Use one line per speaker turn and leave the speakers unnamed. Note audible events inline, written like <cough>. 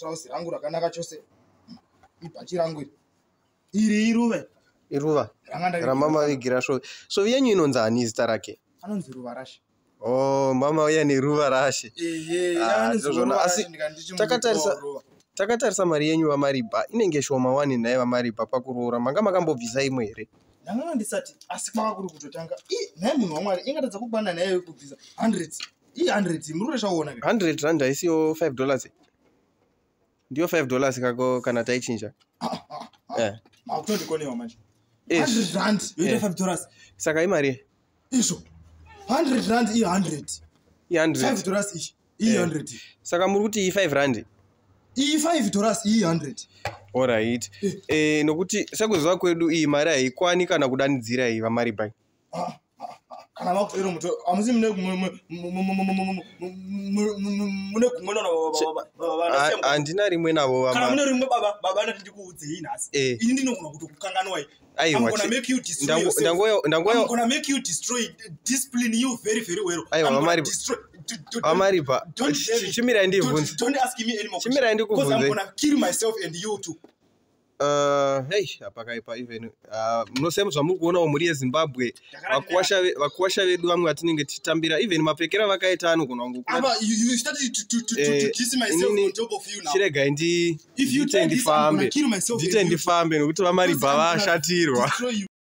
trausi rangu rakanaka chose. Ibhachi rangu iri. Iri iruve
iruva. Ramamavigira shovi shovi yenyu inonzi hani zita rake?
Anonzi ruva rashe
o mama uya neruva rashe Ah, ndozvona. Asi takatarisa- takatarisa mari yenyu vamariba inenge shoma wani naye vamariba pakuroora manga makambobvisa imwe here?
Ndanganga ndisati asi kwanga kuri kutotanga. Nhaye munhu wamwari ingatadza kukwana naye kubvisa 100 ii 100 muri kureshaona
100 rand haisiyo 5 dollars ndiyo 5 dollars kako kana taichinja. <coughs> Eh.
makutondikonewa manje
Ish.
100 rand. Yoita
Eh.
5 dollars.
Saka imari?
Izvo 100 rand ii 100 5
i100
dollars ichi ii
Eh.
100
saka muri kuti i5 rand.
Ii 5 dollars ii 100
oright
Eh.
Eh, nokuti sekuziva kwedu iyi mari haikwani kana kudanidzira iyi vamaribai
Ah, ah, ah, kana makupera muto hamusi mune gumwe nona
handina rimwe navo
kana mune rimwe baba baba ndati ndikuudzei nhasi
Eh.
ini ndinogona kutokukanganwai
aiwa
I'm gonna
chi-
make you destroy discipline you very very well
Aiwa, chimirai ndibvunze Chimirai
questions,
hei apakaipa even. Uh, munosema zvamuri kuonawo muri yezimbabwe. Vakuwasha ve- vakuwasha vedu vamwe vatinenge tichitambira. Even mapfekero vakaita anogona kunge kuda-
Aba, you, you started to, to, to, to, to kiss myself
inini-
on top of you now.
chiregai ndi
If you
ndite ndifambe ndite ndifambe nokuti
gonna
vashatirwa.